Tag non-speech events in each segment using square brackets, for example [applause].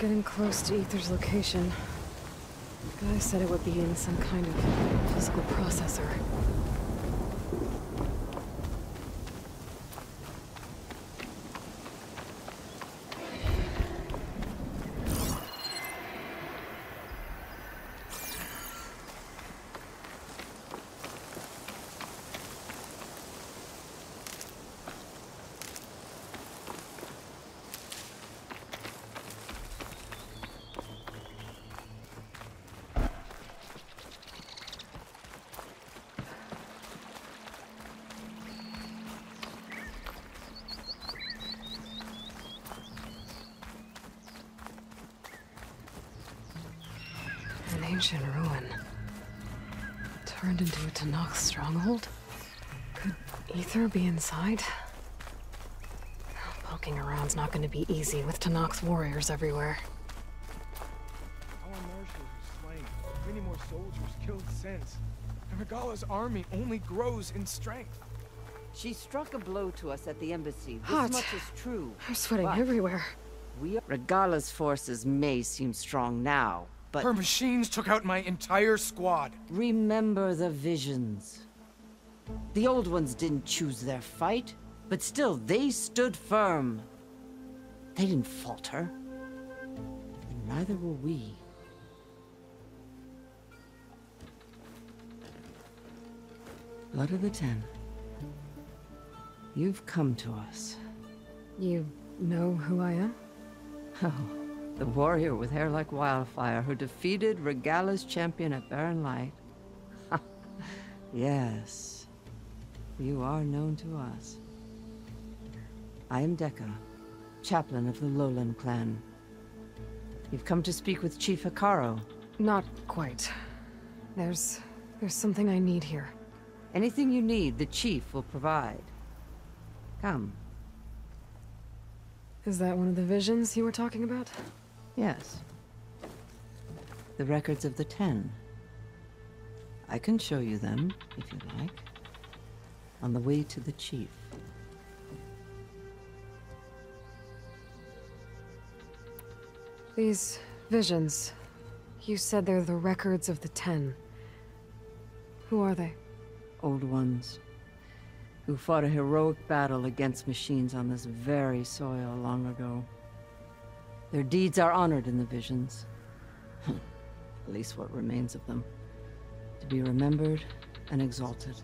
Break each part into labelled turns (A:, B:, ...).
A: getting close to Aether's location. The Guy said it would be in some kind of physical processor. Be inside? Poking around's not gonna be easy with Tenakth's warriors everywhere.
B: Our marshals are slain. Many more soldiers killed since. And Regalla's army only grows in strength.
C: She struck a blow to us at the embassy. This
A: Hot.
C: much is true.
A: I'm sweating everywhere.
C: We are... Regalla's forces may seem strong now, but
B: Her machines took out my entire squad.
C: remember the visions. The old ones didn't choose their fight, but still they stood firm. They didn't falter. And neither will we. Blood of the Ten. You've come to us.
A: You know who I am?
C: Oh, the warrior with hair like wildfire who defeated Regalla's champion at Barren Light. [laughs] yes, you are known to us. I am Dekka, chaplain of the Lowland clan. You've come to speak with Chief Hekarro.
A: Not quite. There's... there's something I need here.
C: Anything you need, the chief will provide. Come.
A: Is that one of the visions you were talking about?
C: Yes. The records of the Ten. I can show you them, if you like. On the way to the Chief.
A: These visions. You said they're the records of the Ten. Who are they?
C: Old ones. Who fought a heroic battle against machines on this very soil long ago. Their deeds are honored in the visions. [laughs] At least what remains of them. To be remembered and exalted.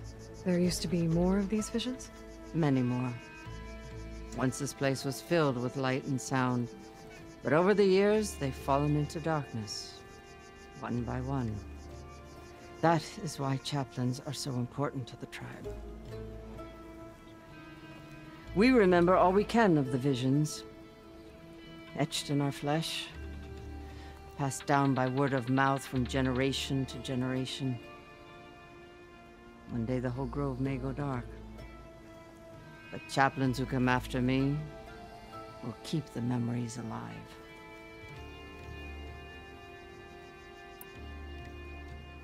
A: There used to be more of these visions?
C: Many more. Once this place was filled with light and sound, but over the years they've fallen into darkness, one by one. That is why chaplains are so important to the tribe. We remember all we can of the visions, etched in our flesh, passed down by word of mouth from generation to generation. One day the whole grove may go dark. But chaplains who come after me will keep the memories alive.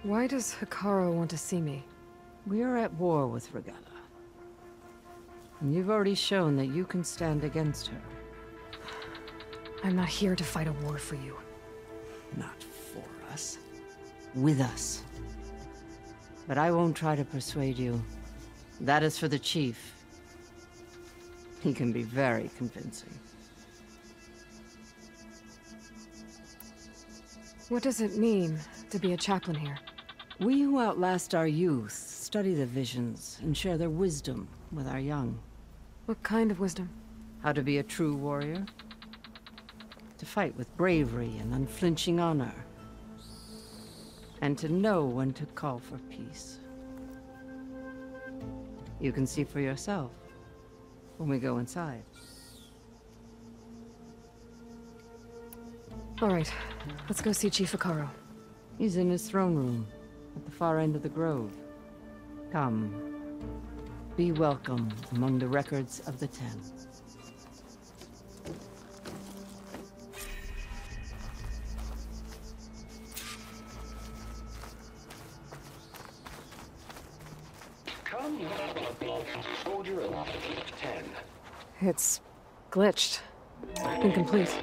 A: Why does Hekarro want to see me?
C: We are at war with Regalla. And you've already shown that you can stand against her.
A: I'm not here to fight a war for you.
C: Not for us. With us. But I won't try to persuade you. That is for the chief. He can be very convincing.
A: What does it mean to be a chaplain here?
C: We who outlast our youth study the visions and share their wisdom with our young.
A: What kind of wisdom?
C: How to be a true warrior. To fight with bravery and unflinching honor. And to know when to call for peace. You can see for yourself when we go inside.
A: All right, let's go see Chief Hekarro.
C: He's in his throne room at the far end of the grove. Come. Be welcome among the records of the Ten.
A: It's glitched. Incomplete.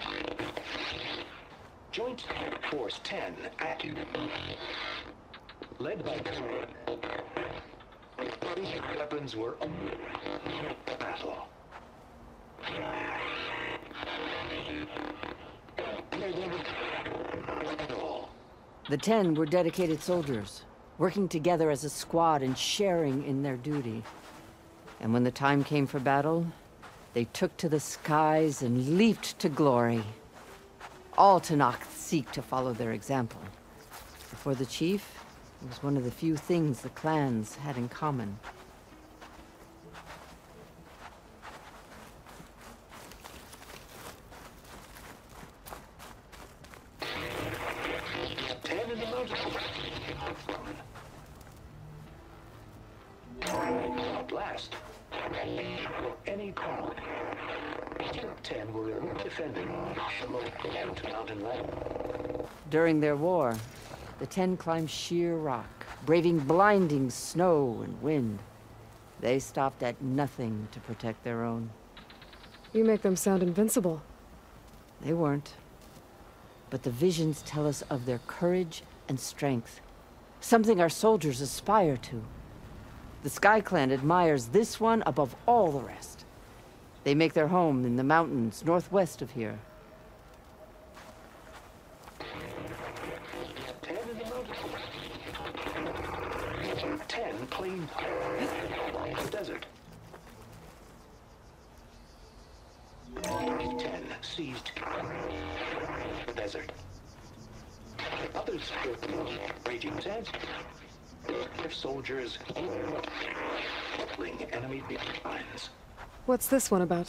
D: Joint Force 10 active. Led by weapons were battle.
C: The Ten were dedicated soldiers, working together as a squad and sharing in their duty. And when the time came for battle, they took to the skies and leaped to glory. All Tenakth seek to follow their example. For the chief, it was one of the few things the clans had in common. Their war, the Ten climbed sheer rock, braving blinding snow and wind. They stopped at nothing to protect their own.
A: You make them sound invincible.
C: They weren't. But the visions tell us of their courage and strength, something our soldiers aspire to. The Sky Clan admires this one above all the rest. They make their home in the mountains northwest of here.
D: Ten claimed the desert. Ten seized the desert. Others built raging sands. Their soldiers battling enemy lines.
A: What's this one about?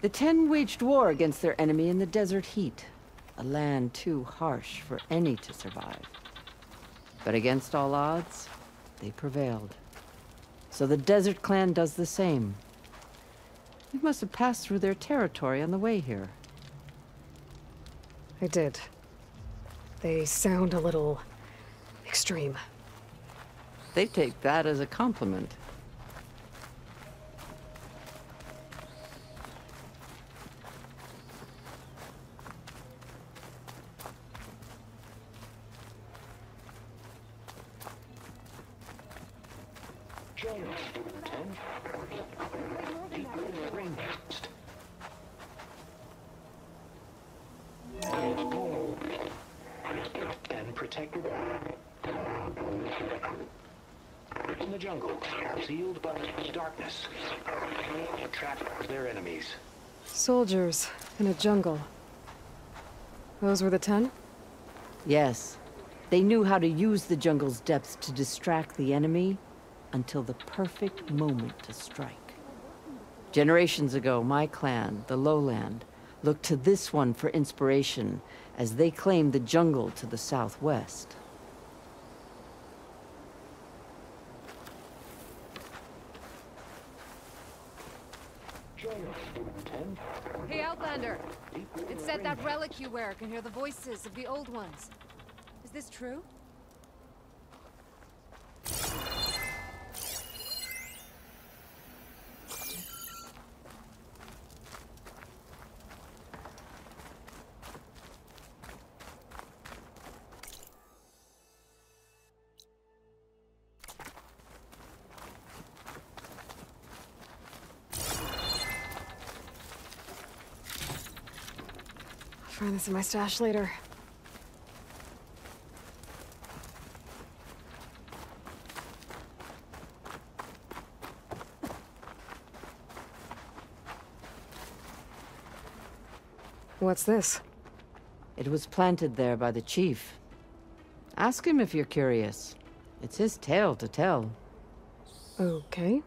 C: The Ten waged war against their enemy in the desert heat, a land too harsh for any to survive. But against all odds, they prevailed. So the Desert Clan does the same. We must have passed through their territory on the way here.
A: I did. They sound a little... extreme.
C: They take that as a compliment.
D: Join ten. People in the ring next. And protected in the jungle, sealed by darkness, trap their enemies.
A: Soldiers in a jungle. Those were the ten?
C: Yes, they knew how to use the jungle's depths to distract the enemy until the perfect moment to strike. Generations ago, my clan, the Lowland, looked to this one for inspiration as they claimed the jungle to the southwest.
D: Join ten.
E: Hey, Outlander!
D: People in
E: It
D: the
E: said
D: ring
E: that relic you wear can hear the voices of the old ones. Is this true?
A: Find this in my stash later. What's this?
C: It was planted there by the chief. Ask him if you're curious. It's his tale to tell.
A: Okay.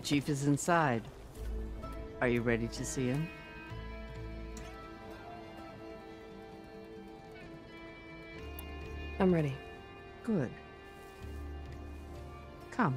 C: The chief is inside. Are you ready to see him?
A: I'm ready.
C: Good. Come.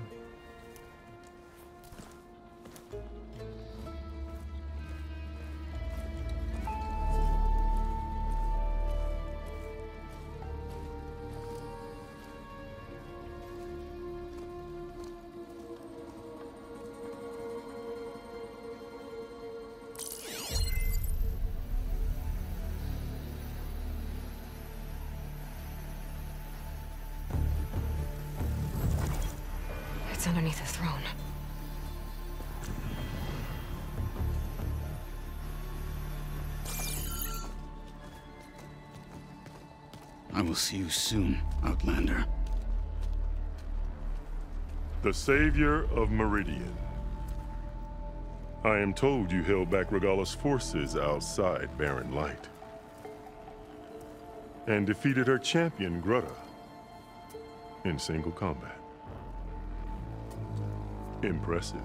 F: Soon, Outlander.
G: The savior of Meridian. I am told you held back Regalla's forces outside Barren Light. And defeated her champion, Grudda, in single combat. Impressive.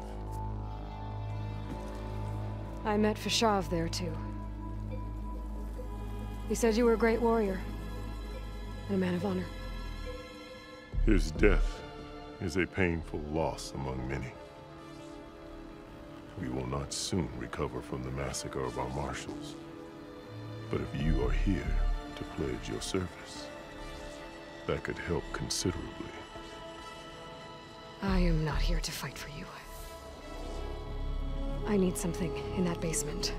A: I met Fashav there, too. He said you were a great warrior. And a man of honor.
G: His death is a painful loss among many. We will not soon recover from the massacre of our marshals. But if you are here to pledge your service, that could help considerably.
A: I am not here to fight for you. I need something in that basement.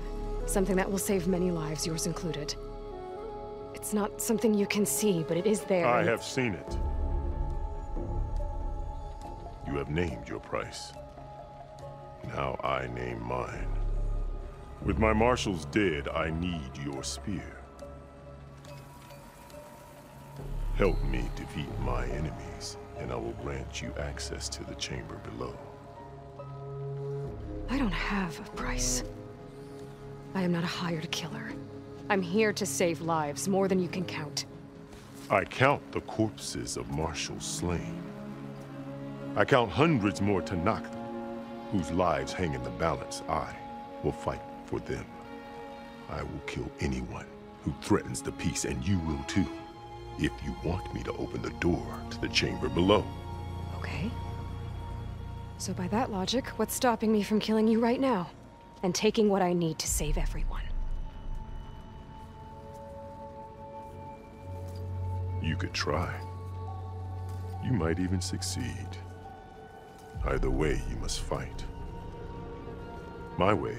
A: Something that will save many lives, yours included. It's not something you can see, but it is there.
G: I have seen it. You have named your price. Now I name mine. With my marshals dead, I need your spear. Help me defeat my enemies, and I will grant you access to the chamber below.
A: I don't have a price. I am not a hired killer. I'm here to save lives, more than you can count.
G: I count the corpses of marshals slain. I count hundreds more Tenakth, whose lives hang in the balance. I will fight for them. I will kill anyone who threatens the peace, and you will too, if you want me to open the door to the chamber below.
A: Okay. So by that logic, what's stopping me from killing you right now? And taking what I need to save everyone?
G: You could try. You might even succeed. Either way, you must fight. My way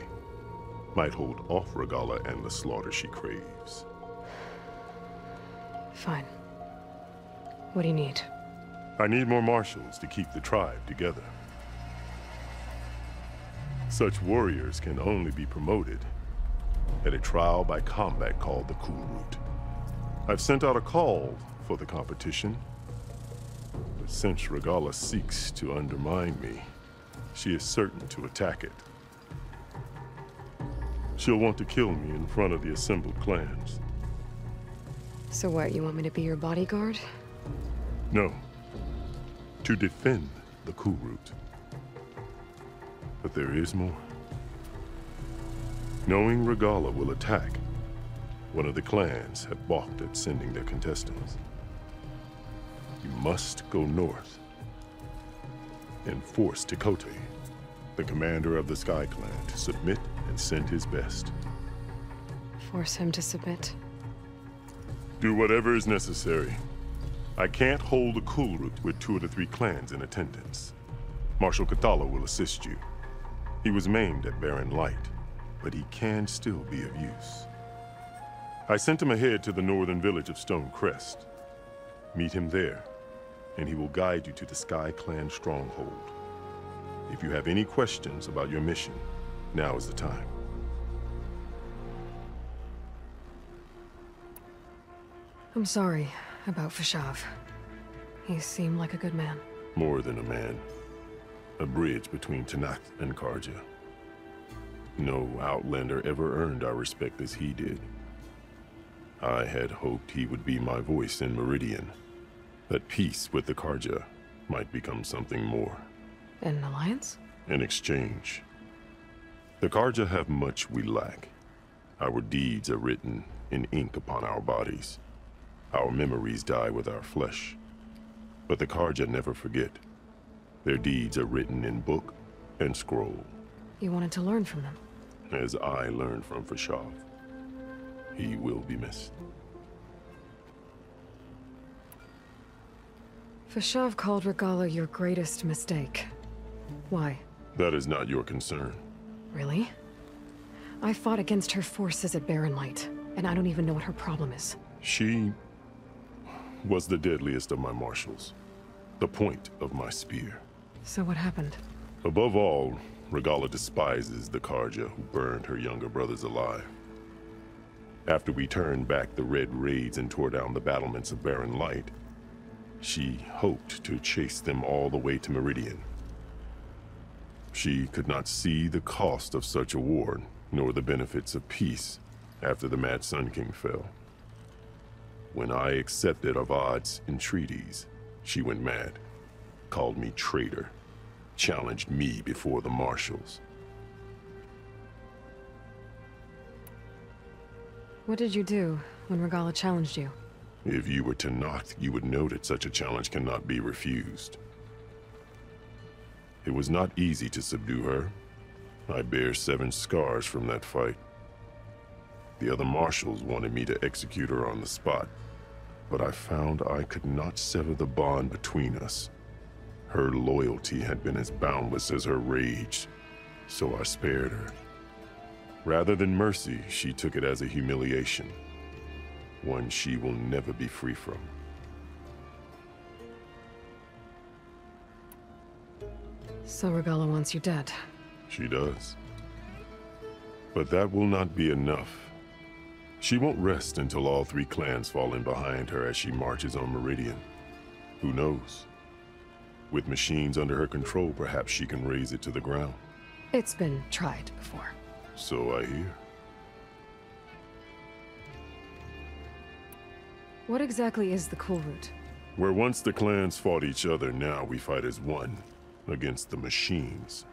G: might hold off Regalla and the slaughter she craves.
A: Fine. What do you need?
G: I need more marshals to keep the tribe together. Such warriors can only be promoted at a trial by combat called the Kulrut. I've sent out a call for the competition, but since Regalla seeks to undermine me, she is certain to attack it. She'll want to kill me in front of the assembled clans.
A: So what, you want me to be your bodyguard?
G: No. To defend the Kulrut. But there is more. Knowing Regalla will attack, one of the clans have balked at sending their contestants. You must go north and force Tekotteh, the commander of the Sky Clan, to submit and send his best.
A: Force him to submit.
G: Do whatever is necessary. I can't hold a Kulrut with two of the three clans in attendance. Marshal Kotallo will assist you. He was maimed at Barren Light, but he can still be of use. I sent him ahead to the northern village of Stonecrest. Meet him there, and he will guide you to the Sky Clan stronghold. If you have any questions about your mission, now is the time.
A: I'm sorry about Fashav. He seemed like a good man.
G: More than a man. A bridge between Tenakth and Carja. No Outlander ever earned our respect as he did. I had hoped he would be my voice in Meridian. That peace with the Carja might become something more.
A: An alliance?
G: An exchange. The Carja have much we lack. Our deeds are written in ink upon our bodies. Our memories die with our flesh. But the Carja never forget. Their deeds are written in book and scroll,
A: You wanted to learn from them.
G: as I learned from Fashav. He will be missed.
A: Fashav called Regalla your greatest mistake. Why?
G: That is not your concern.
A: Really? I fought against her forces at Barren Light, and I don't even know what her problem is.
G: She was the deadliest of my marshals. The point of my spear.
A: So what happened?
G: Above all, Regalla despises the Carja who burned her younger brothers alive. After we turned back the Red Raids and tore down the battlements of Barren Light, she hoped to chase them all the way to Meridian. She could not see the cost of such a war, nor the benefits of peace after the Mad Sun King fell. When I accepted Avad's entreaties, she went mad, called me traitor, challenged me before the marshals.
A: What did you do when Regalla challenged you?
G: If you were Tenakth, you would know that such a challenge cannot be refused. It was not easy to subdue her. I bear seven scars from that fight. The other marshals wanted me to execute her on the spot, but I found I could not sever the bond between us. Her loyalty had been as boundless as her rage, so I spared her. Rather than mercy, she took it as a humiliation, one she will never be free from.
A: So Regalla wants you dead.
G: She does. But that will not be enough. She won't rest until all three clans fall in behind her as she marches on Meridian. Who knows? With machines under her control, perhaps she can raze it to the ground.
A: It's been tried before.
G: So I hear.
A: What exactly is the Kulrut?
G: Where once the clans fought each other, now we fight as one, against the machines.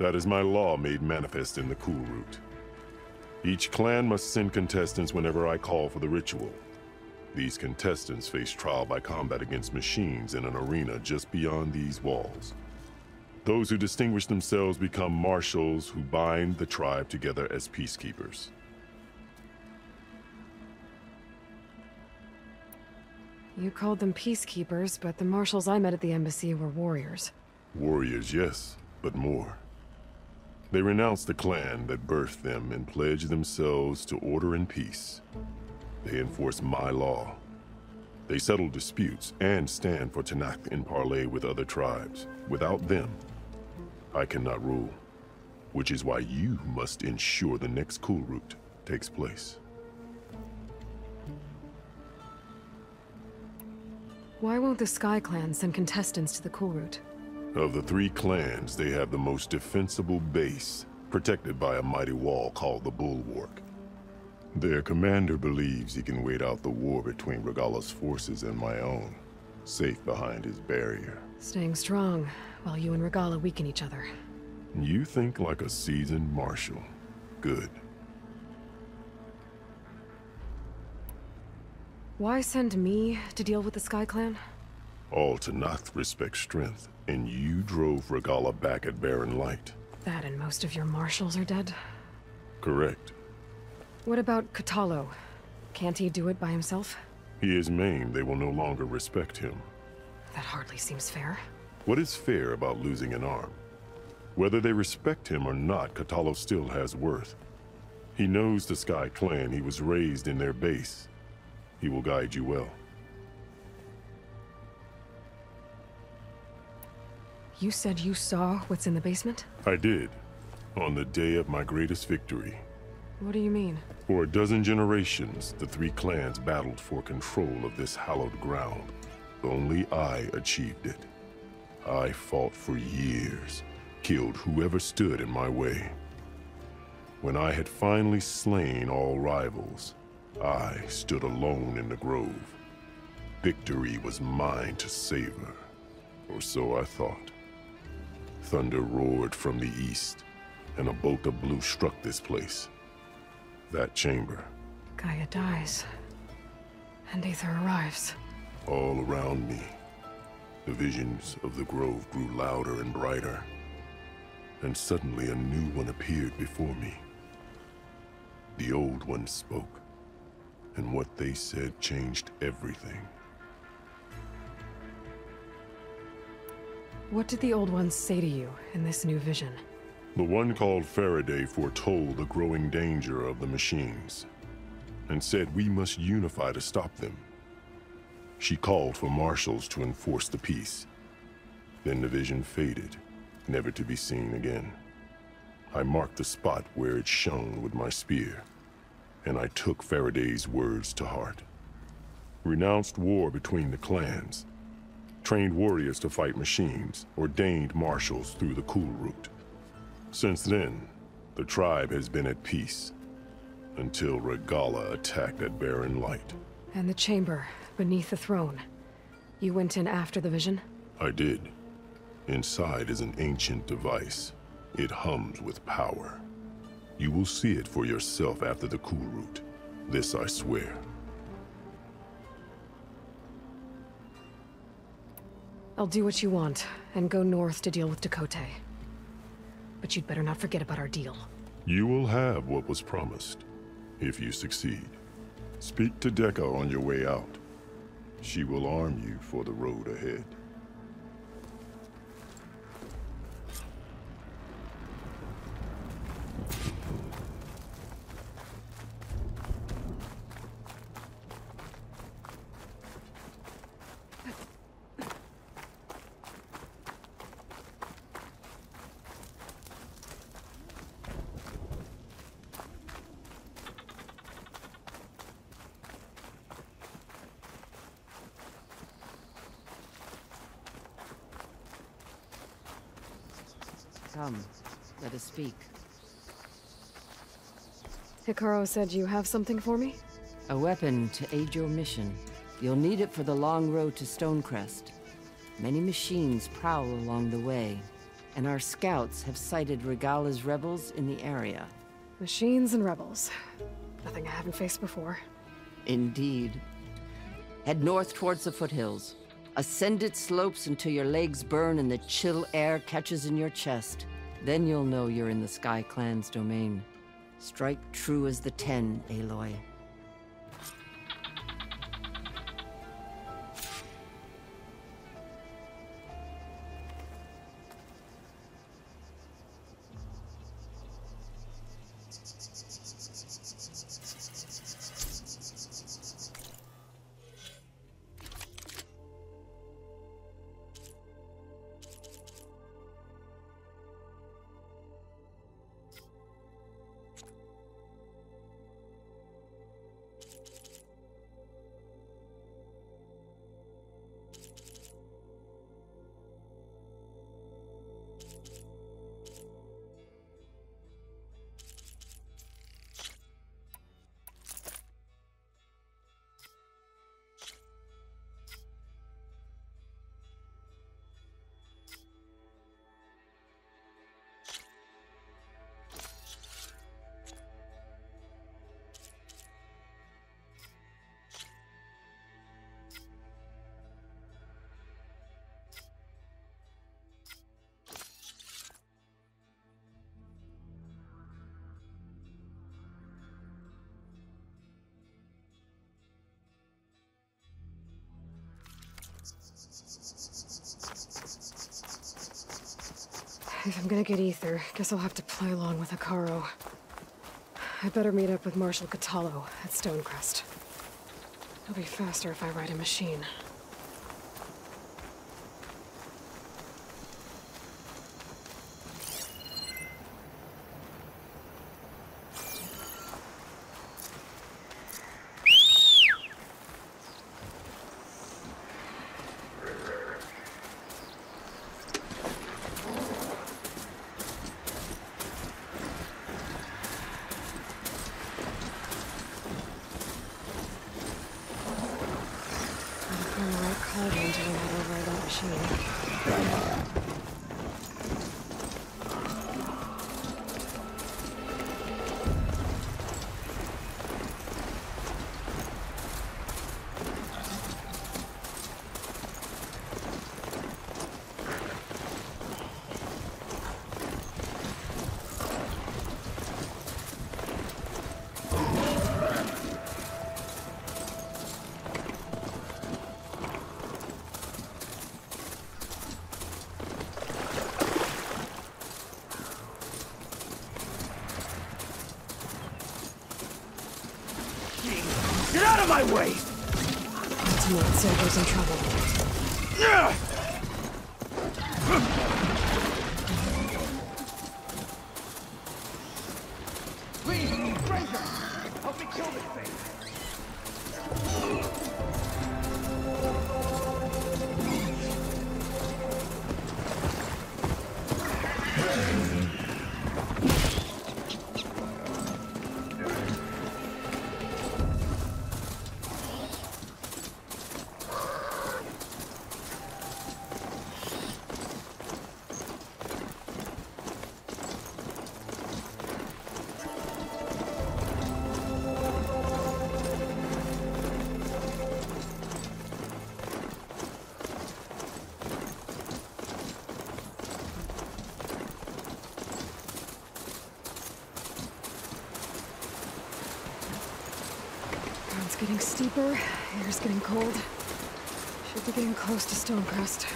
G: That is my law made manifest in the Kulrut. Each clan must send contestants whenever I call for the ritual. These contestants face trial by combat against machines in an arena just beyond these walls. Those who distinguish themselves become marshals who bind the tribe together as peacekeepers.
A: You called them peacekeepers, but the marshals I met at the embassy were warriors.
G: Warriors, yes, but more. They renounce the clan that birthed them and pledge themselves to order and peace. They enforce my law. They settle disputes and stand for Tenakth in parley with other tribes. Without them, I cannot rule. Which is why you must ensure the next Kulrut takes place.
A: Why won't the Sky Clan send contestants to the Kulrut?
G: Of the three clans, they have the most defensible base, protected by a mighty wall called the Bulwark. Their commander believes he can wait out the war between Regalla's forces and my own, safe behind his barrier.
A: Staying strong, while you and Regalla weaken each other.
G: You think like a seasoned marshal. Good.
A: Why send me to deal with the Sky Clan?
G: All Tenakth respect strength, and you drove Regalla back at Barren Light.
A: That and most of your marshals are dead.
G: Correct.
A: What about Kotallo? Can't he do it by himself?
G: He is maimed, they will no longer respect him.
A: That hardly seems fair.
G: What is fair about losing an arm? Whether they respect him or not, Kotallo still has worth. He knows the Sky Clan, he was raised in their base. He will guide you well.
A: You said you saw what's in the basement?
G: I did, on the day of my greatest victory.
A: What do you mean?
G: For a dozen generations, the three clans battled for control of this hallowed ground. Only I achieved it. I fought for years, killed whoever stood in my way. When I had finally slain all rivals, I stood alone in the grove. Victory was mine to savor, or so I thought. Thunder roared from the east, and a bolt of blue struck this place. That chamber.
A: Gaia dies. And Aether arrives.
G: All around me, the visions of the grove grew louder and brighter. And suddenly a new one appeared before me. The old one spoke, and what they said changed everything.
A: What did the Old Ones say to you in this new vision?
G: The one called Faraday foretold the growing danger of the machines, and said we must unify to stop them. She called for marshals to enforce the peace. Then the vision faded, never to be seen again. I marked the spot where it shone with my spear, and I took Faraday's words to heart. Renounced war between the clans, trained warriors to fight machines, ordained marshals through the Kulrut. Since then, the tribe has been at peace, until Regalla attacked at Barren Light.
A: And the chamber, beneath the throne. You went in after the vision?
G: I did. Inside is an ancient device. It hums with power. You will see it for yourself after the Kulrut. This I swear.
A: I'll do what you want, and go north to deal with Tekotteh. But you'd better not forget about our deal.
G: You will have what was promised, if you succeed. Speak to Dekka on your way out. She will arm you for the road ahead.
C: Come, let us speak.
A: Hekarro said you have something for me?
C: A weapon to aid your mission. You'll need it for the long road to Stonecrest. Many machines prowl along the way, and our scouts have sighted Regalla's rebels in the area.
A: Machines and rebels. Nothing I haven't faced before.
C: Indeed. Head north towards the foothills. Ascend its slopes until your legs burn and the chill air catches in your chest. Then you'll know you're in the Sky Clan's domain. Strike true as the Ten, Aloy.
A: Gonna get Aether, guess I'll have to play along with Hekarro. I better meet up with Marshal Kotallo at Stonecrest. It'll be faster if I ride a machine.
B: My way!
A: Ultimate Silver's in trouble. Close to Stonecrest.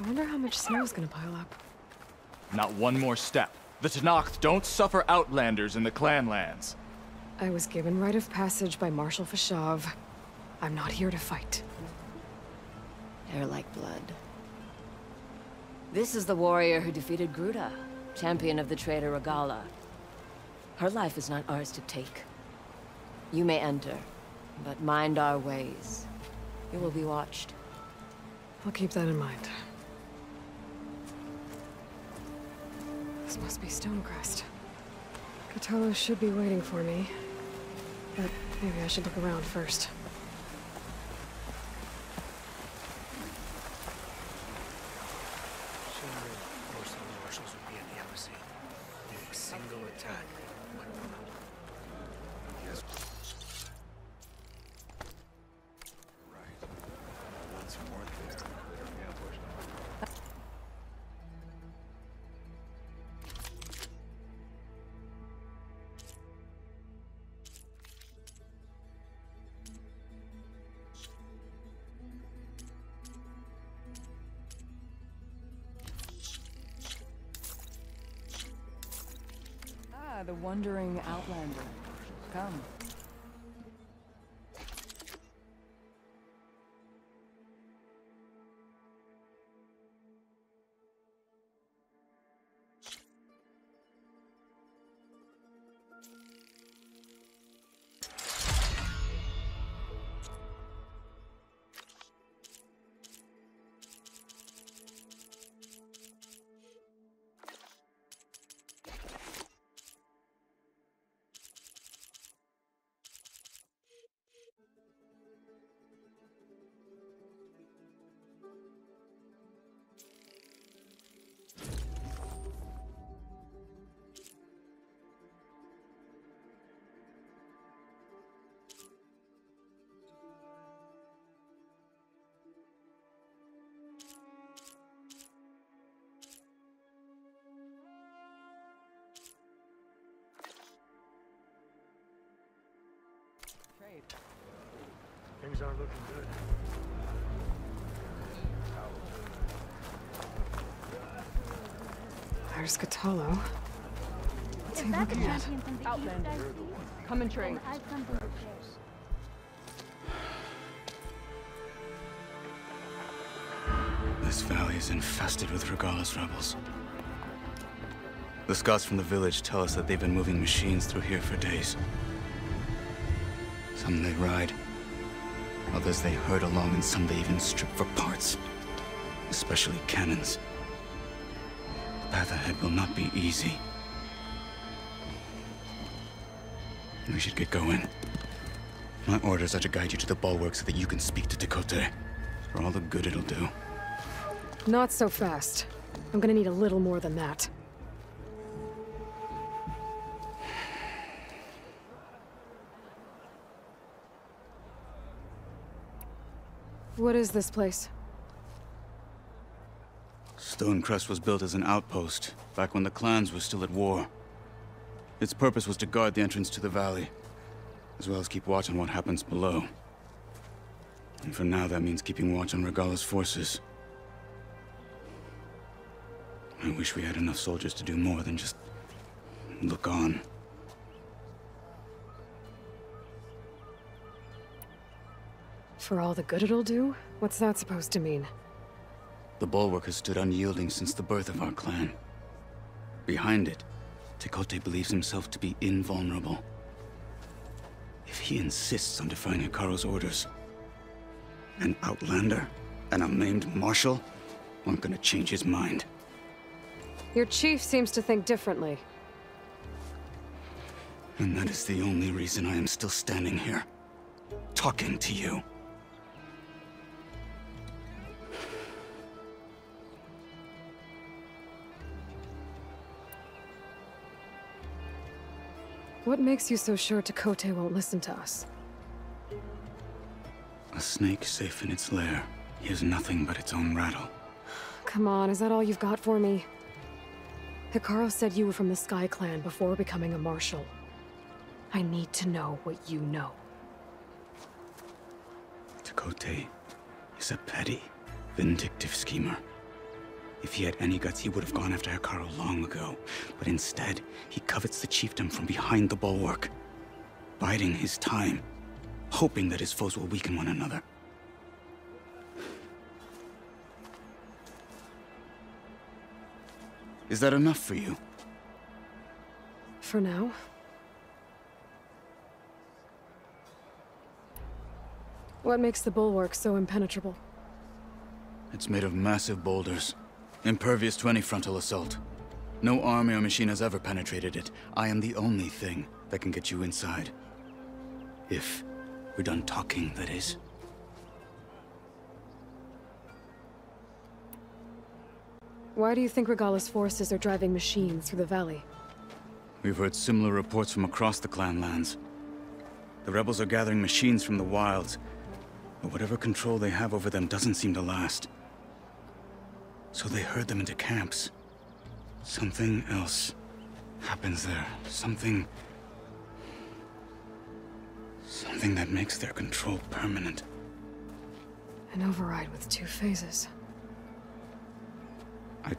B: I
A: wonder how much snow is gonna pile up.
B: Not one more step. The Tenakth don't suffer outlanders in the Clanlands.
A: I was given rite of passage by Marshal Fashav. I'm not here to fight.
C: They're like blood. This is the warrior who defeated Grudda, champion of the traitor Regalla. Her life is not ours to take. You may enter, but mind our ways. You will be watched.
A: I'll keep that in mind. Must be Stonecrest. Kotallo should be waiting for me. But maybe I should look around first.
E: Wandering outlander.
H: Things aren't looking good.
A: There's Kotallo. What's he looking at?
I: Outlander. Come and trade.
F: This valley is infested with Regalla's rebels. The scouts from the village tell us that they've been moving machines through here for days. Some they ride, others they herd along, and some they even strip for parts. Especially cannons. The path ahead will not be easy. We should get going. My orders are to guide you to the bulwark so that you can speak to Tekotteh. For all the good it'll do.
A: Not so fast. I'm gonna need a little more than that. What is this place?
F: Stonecrest was built as an outpost, back when the clans were still at war. Its purpose was to guard the entrance to the valley, as well as keep watch on what happens below. And for now, that means keeping watch on Regalla's forces. I wish we had enough soldiers to do more than just look on.
A: For all the good it'll do? What's that supposed to mean?
F: The bulwark has stood unyielding since the birth of our clan. Behind it, Tekotteh believes himself to be invulnerable. If he insists on defying Hekarro's orders, an outlander and a maimed marshal aren't gonna change his mind.
A: Your chief seems to think differently.
F: And that is the only reason I am still standing here, talking to you.
A: What makes you so sure Tekotteh won't listen to us?
F: A snake safe in its lair hears nothing but its own rattle.
A: Come on, is that all you've got for me? Hekarro said you were from the Sky Clan before becoming a marshal. I need to know what you know.
F: Tekotteh is a petty, vindictive schemer. If he had any guts, he would have gone after Hekarro long ago. But instead, he covets the chiefdom from behind the bulwark, biding his time, hoping that his foes will weaken one another. Is that enough for you?
A: For now. What makes the bulwark so impenetrable?
F: It's made of massive boulders, impervious to any frontal assault. No army or machine has ever penetrated it. I am the only thing that can get you inside. If we're done talking, that is.
A: Why do you think Regalla's forces are driving machines through the valley?
F: We've heard similar reports from across the clan lands. The rebels are gathering machines from the wilds, but whatever control they have over them doesn't seem to last. So they herd them into camps. Something else happens there. Something... Something that makes their control permanent.
A: An override with two phases.
F: I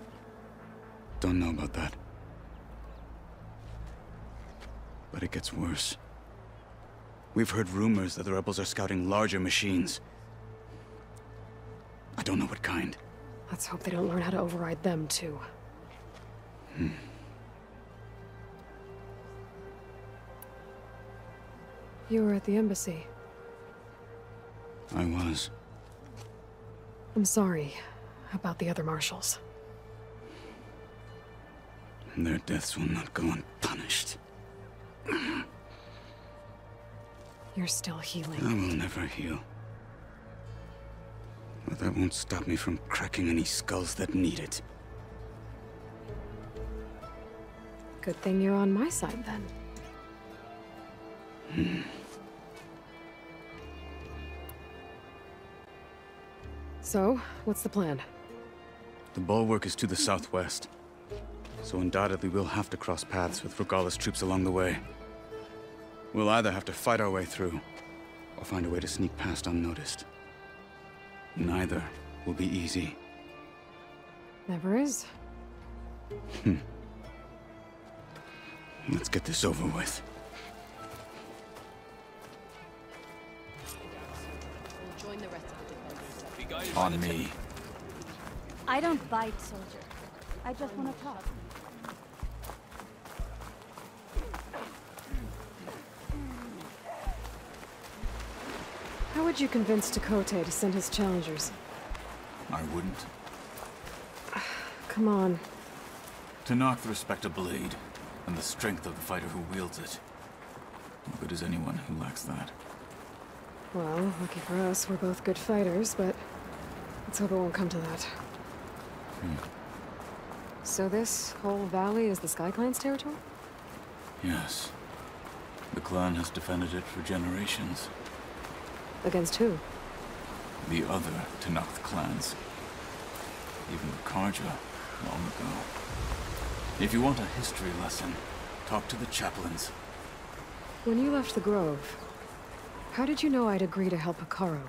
F: don't know about that. But it gets worse. We've heard rumors that the rebels are scouting larger machines. I don't know what kind.
A: Let's hope they don't learn how to override them, too.
F: Hmm.
A: You were at the embassy.
F: I was.
A: I'm sorry about the other marshals.
F: Their deaths will not go unpunished.
A: You're still healing.
F: I will never heal. But that won't stop me from cracking any skulls that need it.
A: Good thing you're on my side, then.
F: Hmm.
A: So, what's the plan?
F: The bulwark is to the southwest. So undoubtedly we'll have to cross paths with Regalla's troops along the way. We'll either have to fight our way through, or find a way to sneak past unnoticed. Neither will be easy.
A: Never is. Hmm.
F: Let's get this over with.
J: We'll join the rest of the defenders.
F: On me.
K: I don't bite, soldier. I just want to talk.
A: How would you convince Tekotteh to send his challengers?
F: I wouldn't. [sighs]
A: Come on.
F: To knock the respect of blade, and the strength of the fighter who wields it. No good is anyone who lacks that.
A: Well, lucky for us, we're both good fighters, but let's hope it won't come to that. Hmm. So this whole valley is the Sky Clan's territory?
F: Yes. The clan has defended it for generations.
A: Against who?
F: The other Tenakth clans. Even the Carja, long ago. If you want a history lesson, talk to the chaplains.
A: When you left the Grove, how did you know I'd agree to help Hekarro?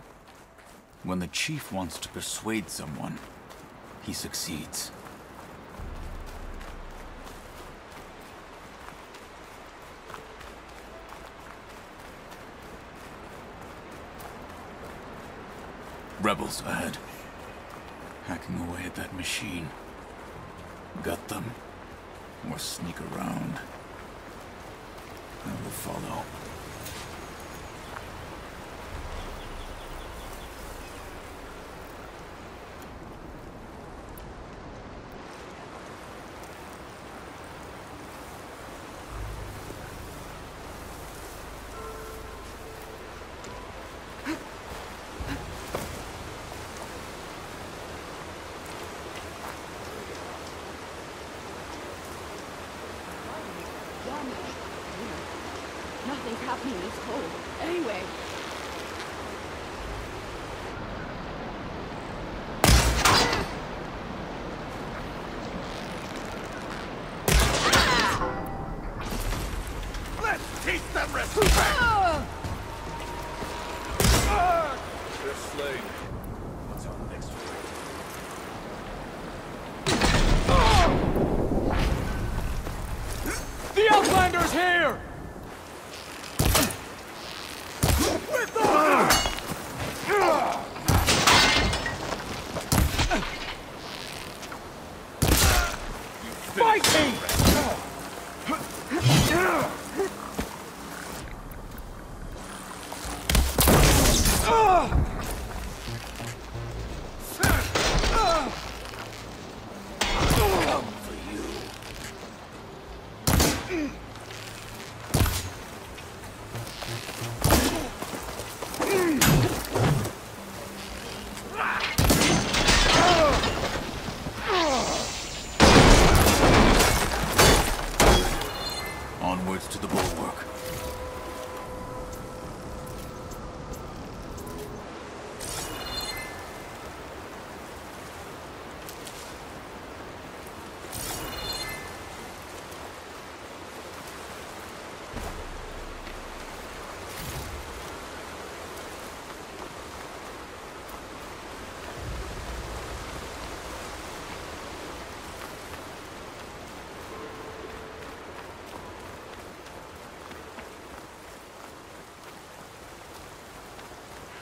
F: When the chief wants to persuade someone, he succeeds. Rebels ahead. Hacking away at that machine. Gut them, or sneak around. I will follow.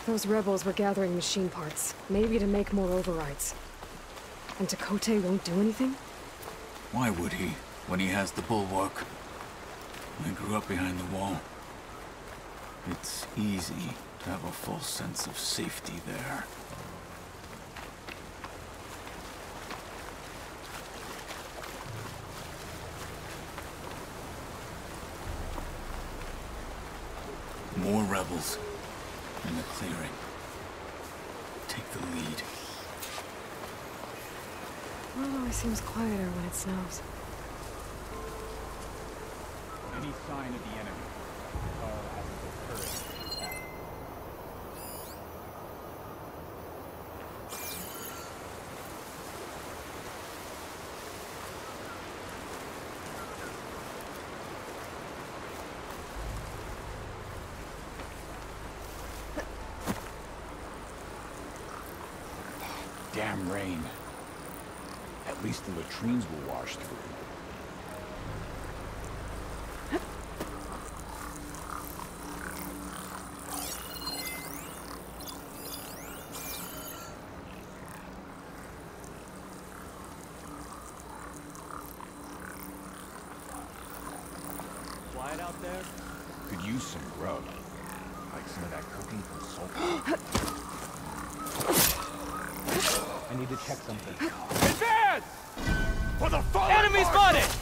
A: Those rebels were gathering machine parts, maybe to make more overrides. And Tekotteh won't do anything?
F: Why would he, when he has the bulwark? I grew up behind the wall. It's easy to have a false sense of safety there. More rebels in the clearing. Take the lead.
A: Well, it always seems quieter when it snows.
B: Any sign of the enemy? Carl hasn't the courage to attack.
L: damn rain. At least the latrines will wash through.
H: Quiet out there?
L: Could use some grub. Like some of that cooking from Salt.
H: I need to check something.
B: Advance! For the fallen
H: Enemy spotted!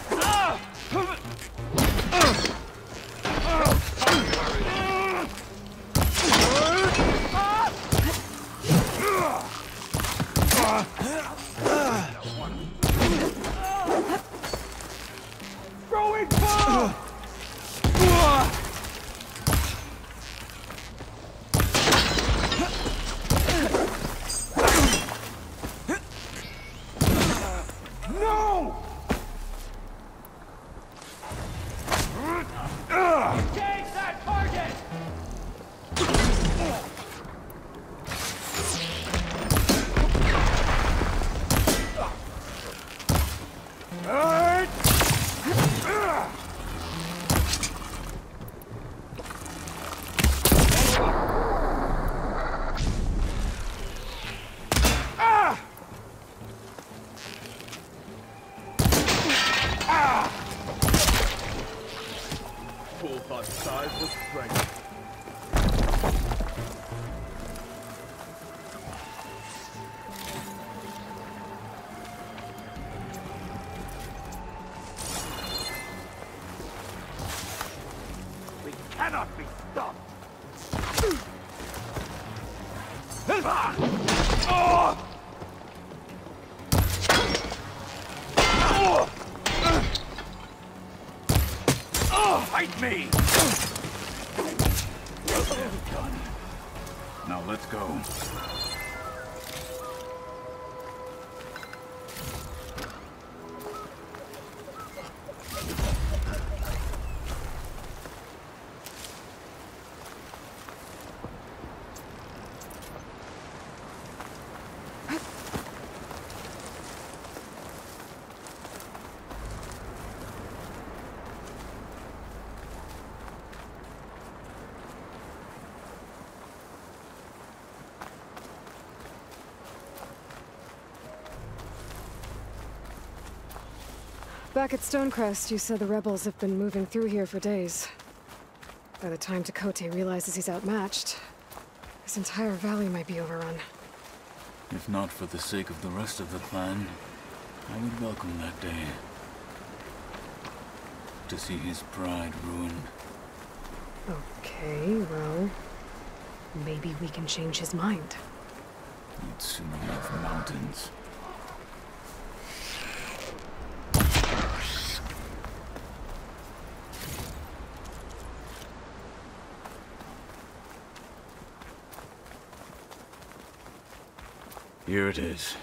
A: Back at Stonecrest, you said the rebels have been moving through here for days. By the time Tekotteh realizes he's outmatched, this entire valley might be overrun.
F: If not for the sake of the rest of the clan, I would welcome that day. To see his pride ruined.
A: Okay, well... Maybe we can change his mind.
F: You'd soon enough mountains. Here it is.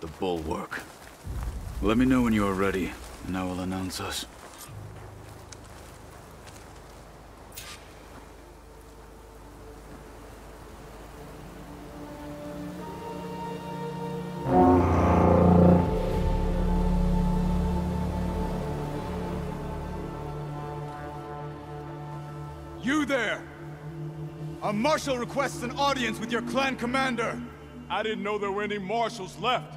F: The bulwark. Let me know when you are ready, and I will announce us.
B: You there! A marshal requests an audience with your clan commander.
M: I didn't know there were any marshals left.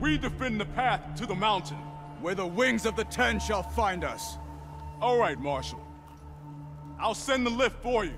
M: We defend the path to the mountain.
B: Where the wings of the Ten shall find us.
M: All right, Marshal. I'll send the lift for you.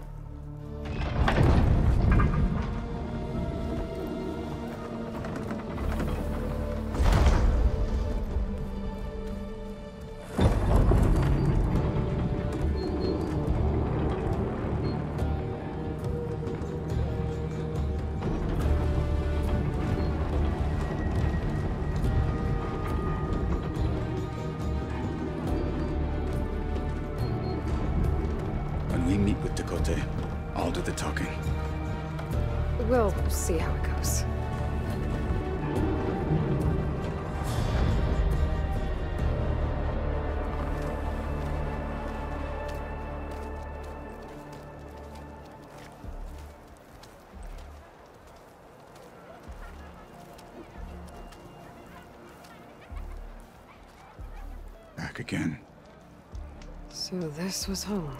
A: This was home.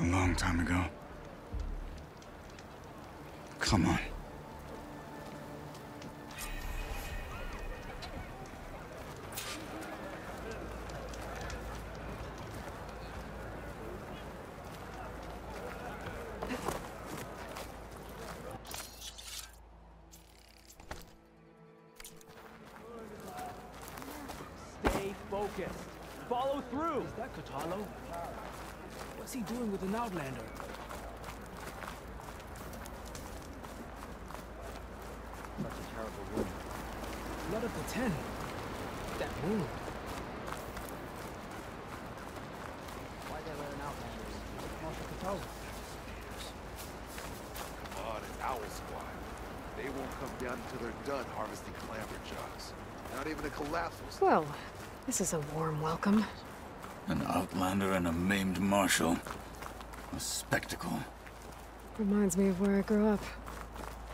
F: A long time ago. Come on.
B: Stay focused. Follow through. Is that Kotallo? What's he doing with an Outlander? Such a terrible wound. Blood of the Ten. That wound. Why'd they let an Outlander in? Marshal Kotallo.
L: Come on, an owl squad. They won't come down until they're done harvesting clamberjaws. Not even a collapse will
A: Well, this is a warm welcome.
F: An outlander and a maimed marshal. A spectacle.
A: Reminds me of where I grew up.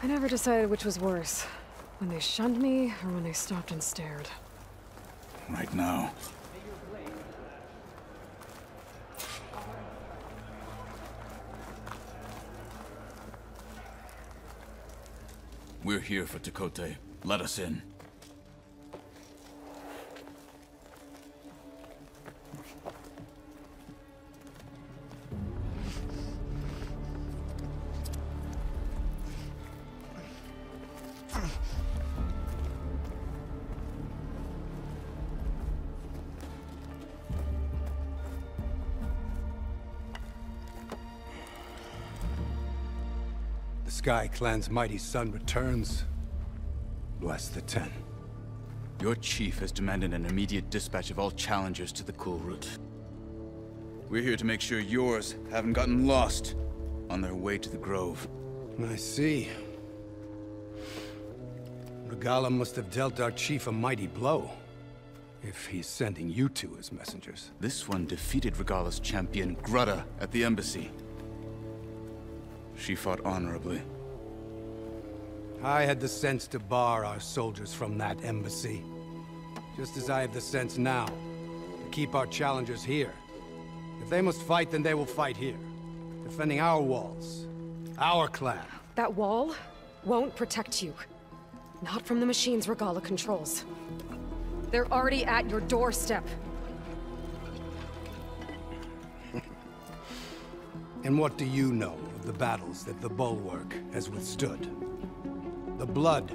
A: I never decided which was worse. When they shunned me, or when they stopped and stared.
F: Right now. We're here for Tekote. Let us in.
N: Sky Clan's mighty son returns. Bless the Ten.
F: Your chief has demanded an immediate dispatch of all challengers to the Kulrut. We're here to make sure yours haven't gotten lost on their way to the Grove.
N: I see. Regalla must have dealt our chief a mighty blow. If he's sending you two as messengers.
F: This one defeated Regalla's champion, Grudda, at the embassy. She fought honorably.
N: I had the sense to bar our soldiers from that embassy. Just as I have the sense now to keep our challengers here. If they must fight, then they will fight here. Defending our walls. Our clan.
A: That wall won't protect you. Not from the machines Regalla controls. They're already at your doorstep.
N: And what do you know of the battles that the Bulwark has withstood? The blood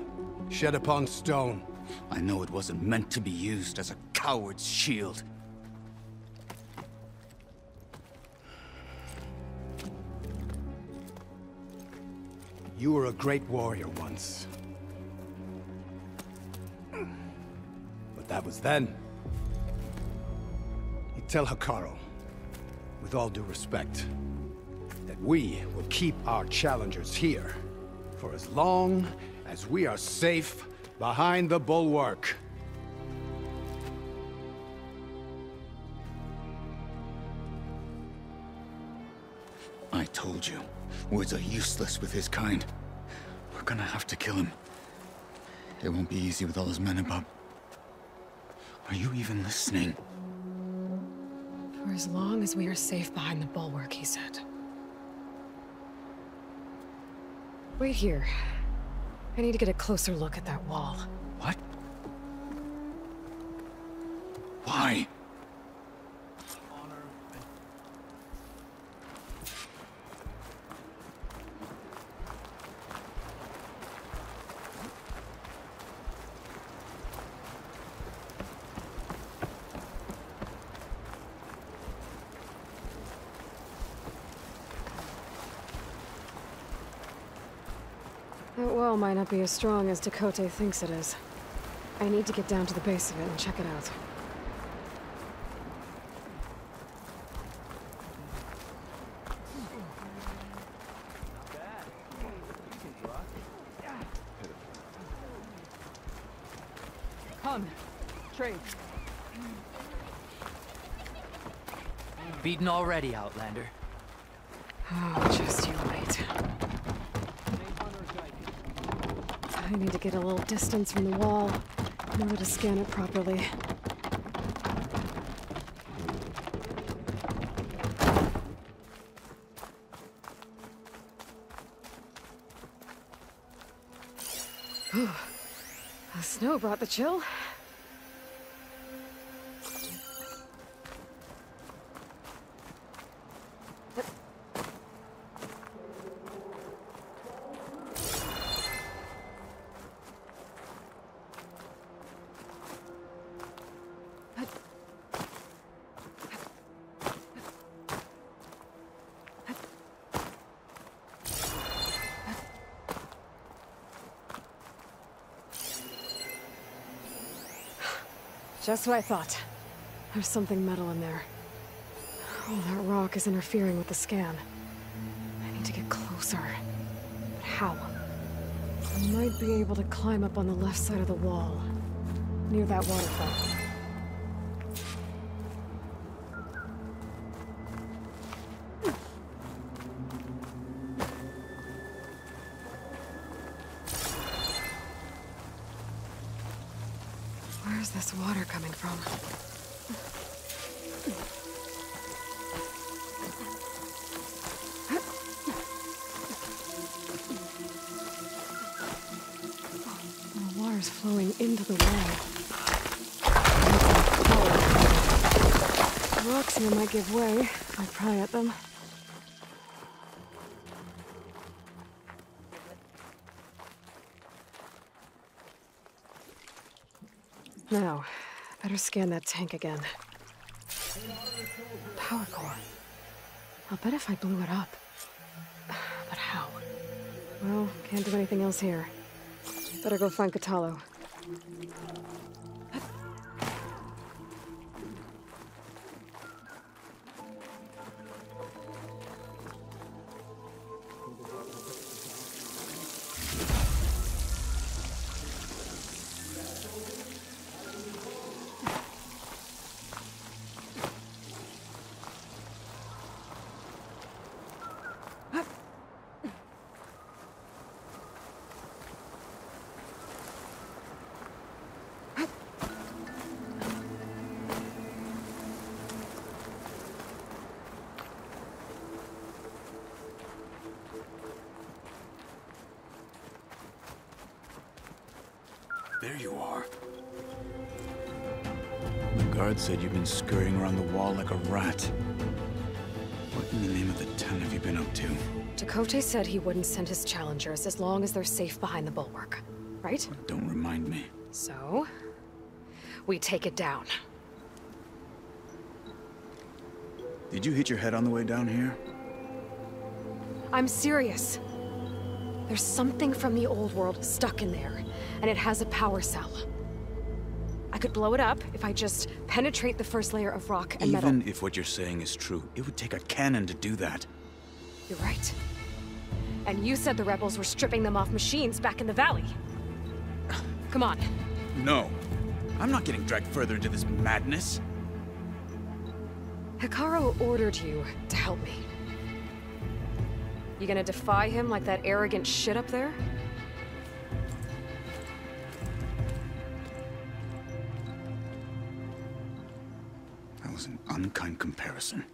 N: shed upon stone.
F: I know it wasn't meant to be used as a coward's shield.
N: You were a great warrior once. But that was then. You tell Hekarro, with all due respect, that we will keep our challengers here for as long as we are safe behind the bulwark.
F: I told you, words are useless with his kind. We're gonna have to kill him. It won't be easy with all his men above. Are you even listening?
A: For as long as we are safe behind the bulwark, he said. Wait here. I need to get a closer look at that wall.
F: What? Why?
A: That might not be as strong as Tekotteh thinks it is. I need to get down to the base of it and check it out.
I: Come, trade. Beaten already, Outlander.
A: Oh, just you wait. I need to get a little distance from the wall in order to scan it properly. Whew. The snow brought the chill. Just what I thought. There's something metal in there. Oh, that rock is interfering with the scan. I need to get closer. But how? I might be able to climb up on the left side of the wall, near that waterfall. Give way I pry at them. Now, better scan that tank again. Power core. I'll bet if I blew it up. But how? Well, can't do anything else here. Better go find Kotallo.
F: There you are. The guard said you've been scurrying around the wall like a rat. What in the name of the ten have you been up to?
A: Tekotteh said he wouldn't send his challengers as long as they're safe behind the bulwark. Right?
F: Don't remind me.
A: So, we take it down.
F: Did you hit your head on the way down here?
A: I'm serious. There's something from the old world stuck in there, and it has a power cell. I could blow it up if I just penetrate the first layer of rock and metal.
F: Even if what you're saying is true, it would take a cannon to do that.
A: You're right. And you said the rebels were stripping them off machines back in the valley. Come on.
F: No. I'm not getting dragged further into this madness.
A: Hekarro ordered you to help me. You gonna defy him like that arrogant shit up there?
F: Comparison.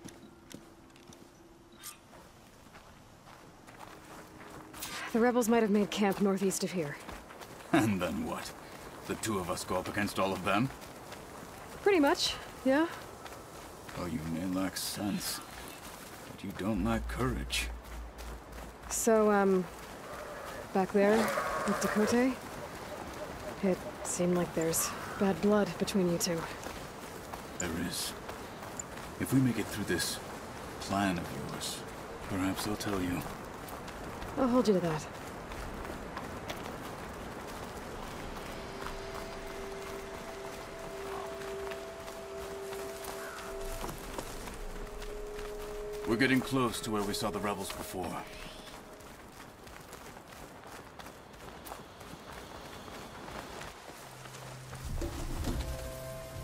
A: The rebels might have made camp northeast of here. [laughs]
F: And then what? The two of us go up against all of them?
A: Pretty much, yeah?
F: Oh, you may lack sense, but you don't lack courage.
A: So, um, back there with Tekotteh, it seemed like there's bad blood between you two.
F: There is. If we make it through this plan of yours, perhaps I'll tell you.
A: I'll hold you to that.
F: We're getting close to where we saw the rebels before.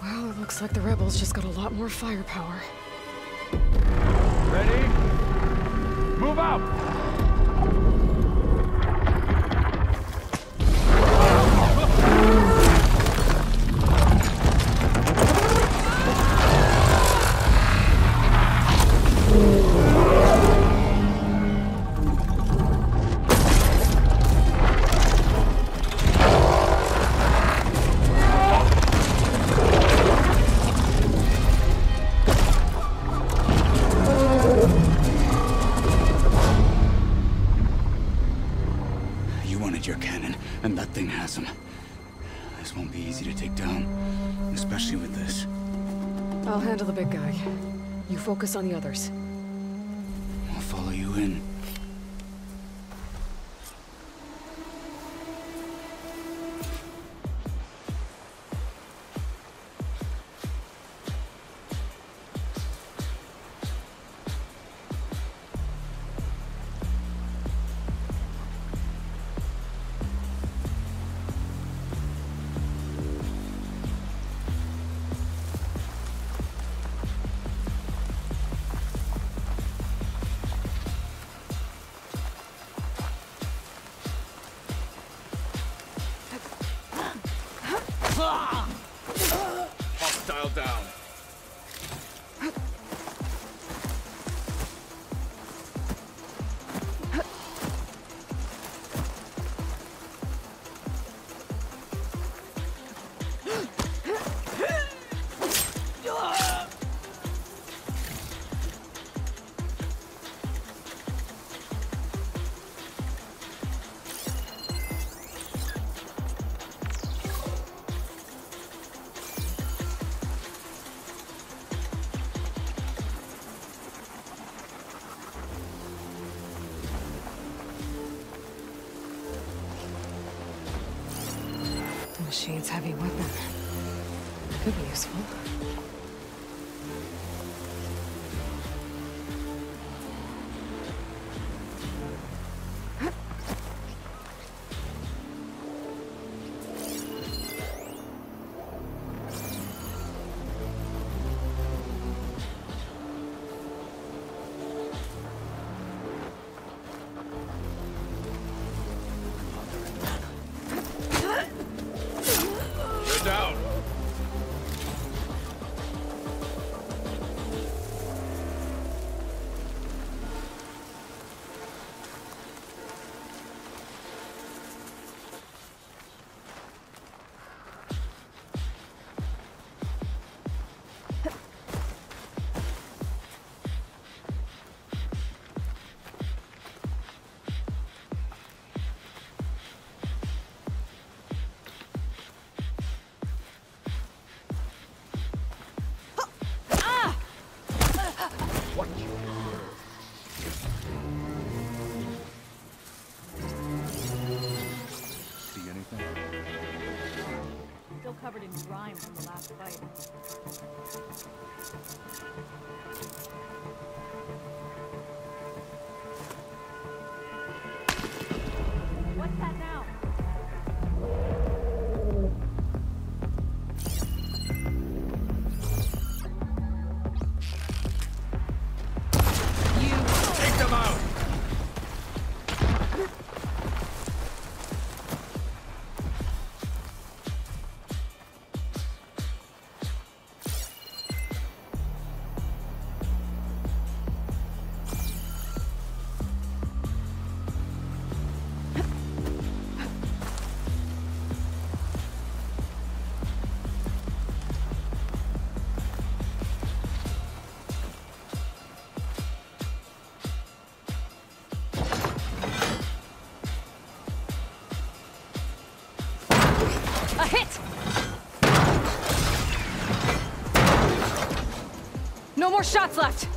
A: Well, it looks like the rebels just got a lot more firepower.
M: Ready? Move out!
A: focus on the others. machine's heavy weapon. Could be useful. more shots left.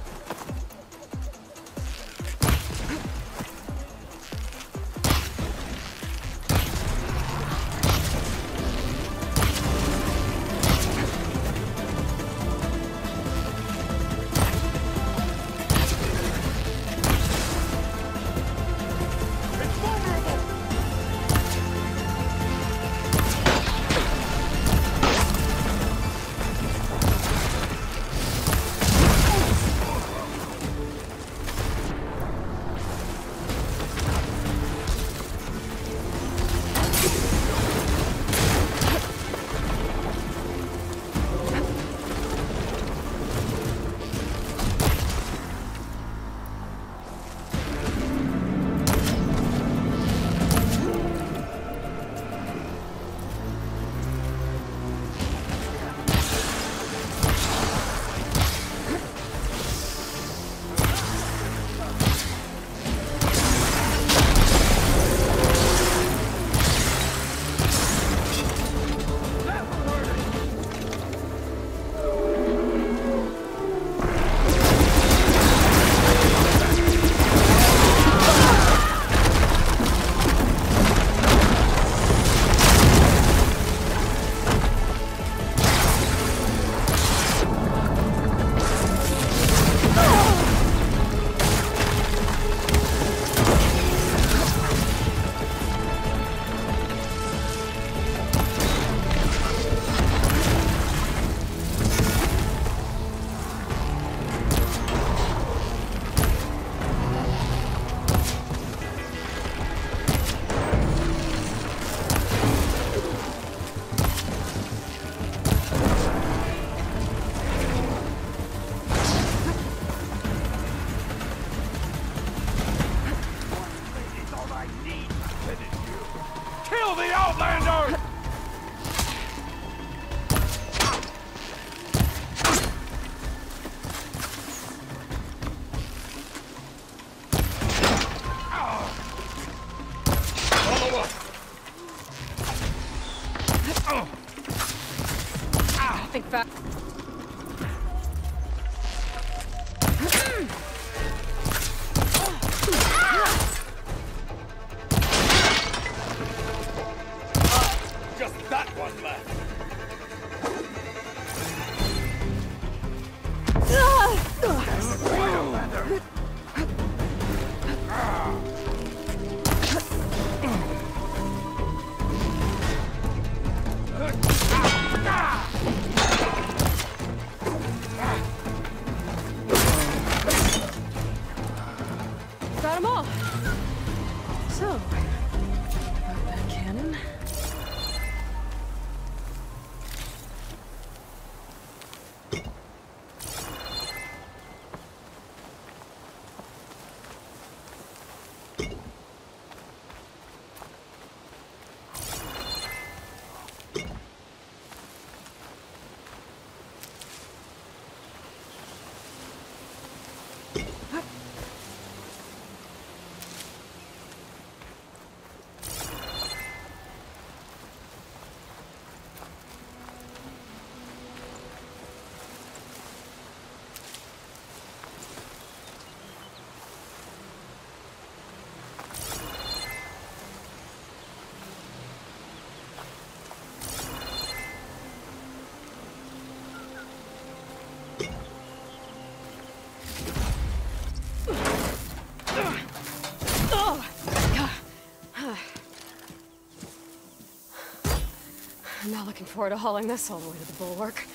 A: Not looking forward to hauling this all the way to the bulwark.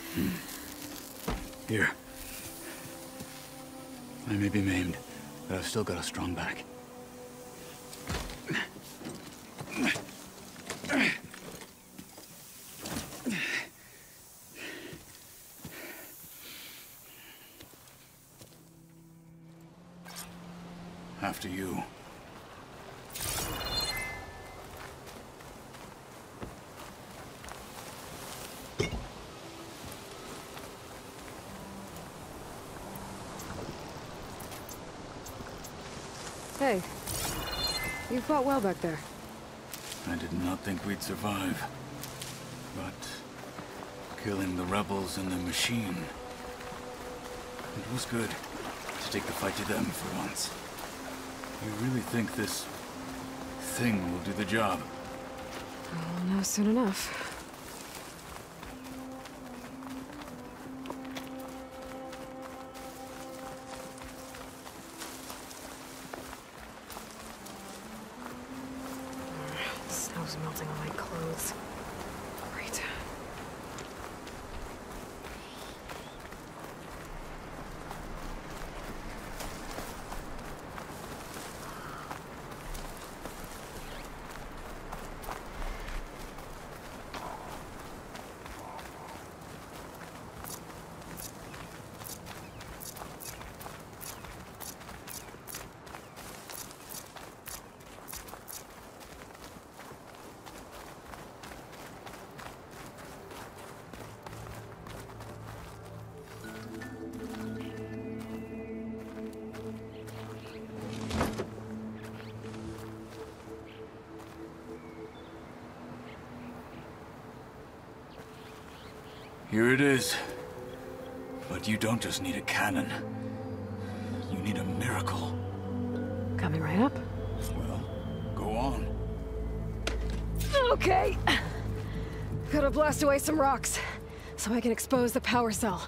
F: Here. I may be maimed, but I've still got a strong back. After you.
A: Hey, you fought well back there.
F: I did not think we'd survive. But killing the rebels and the machine. It was good to take the fight to them for once. You really think this thing will do the job?
A: Oh, I'll know soon enough.
F: Here it is. But you don't just need a cannon. You need a miracle.
A: Coming right up.
F: Well, go on.
A: Okay. Gotta blast away some rocks, so I can expose the power cell.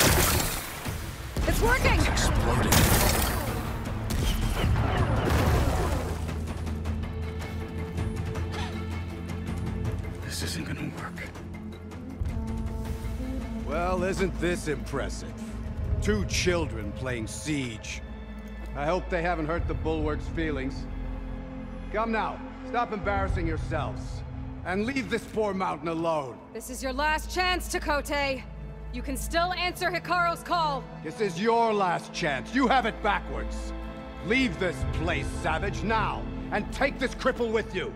A: It's working!
F: Exploding.
N: Well, isn't this impressive? Two children playing siege. I hope they haven't hurt the Bulwark's feelings. Come now, stop embarrassing yourselves. And leave this poor mountain alone.
A: This is your last chance, Tekotteh. You can still answer Hekarro's call.
N: This is your last chance. You have it backwards. Leave this place, Savage, now. And take this cripple with you.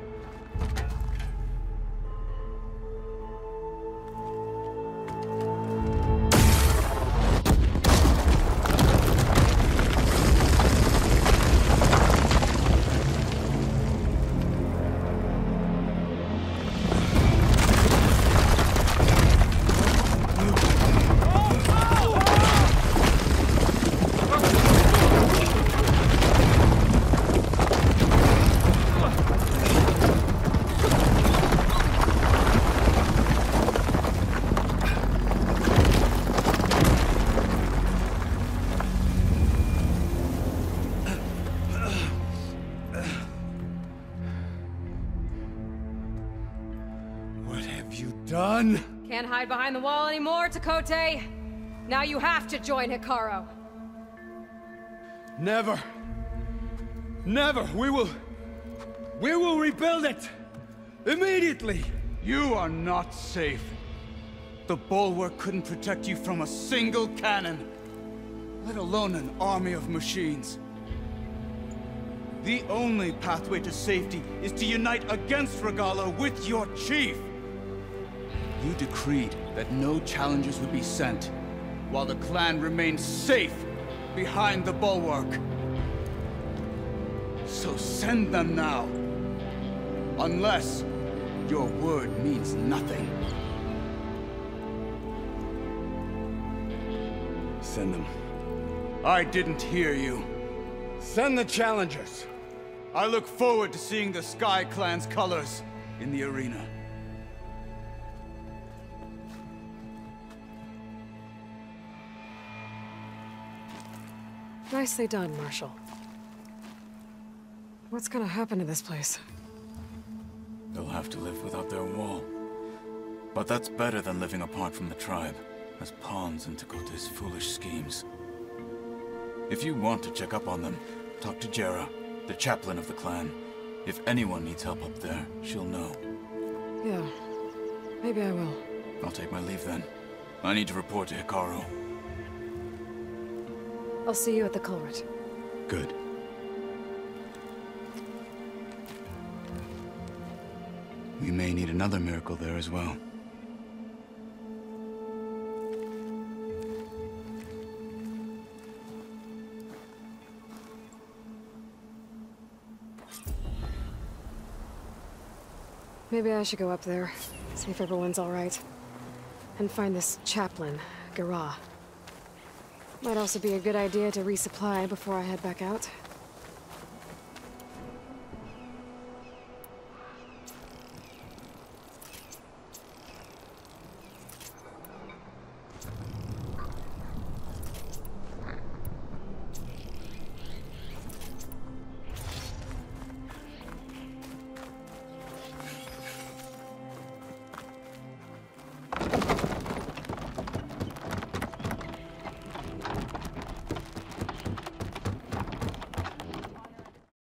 A: Anymore, Tekotteh. Now you have to join Hekarro.
N: Never. Never! We will... We will rebuild it! Immediately!
F: You are not safe. The bulwark couldn't protect you from a single cannon, let alone an army of machines. The only pathway to safety is to unite against Regalla with your chief! You decreed that no challengers would be sent, while the clan remained safe behind the bulwark. So send them now. Unless your word means nothing.
N: Send them.
F: I didn't hear you.
N: Send the challengers.
F: I look forward to seeing the Sky Clan's colors in the arena.
A: Nicely done, Marshal. What's gonna happen to this place?
F: They'll have to live without their wall. But that's better than living apart from the tribe, as pawns in Tekotteh's foolish schemes. If you want to check up on them, talk to Jera, the chaplain of the clan. If anyone needs help up there, she'll know.
A: Yeah. Maybe I will.
F: I'll take my leave then. I need to report to Hekarro.
A: I'll see you at the culvert.
F: Good. We may need another miracle there as well.
A: Maybe I should go up there, see if everyone's alright. And find this chaplain, Garah. Might also be a good idea to resupply before I head back out.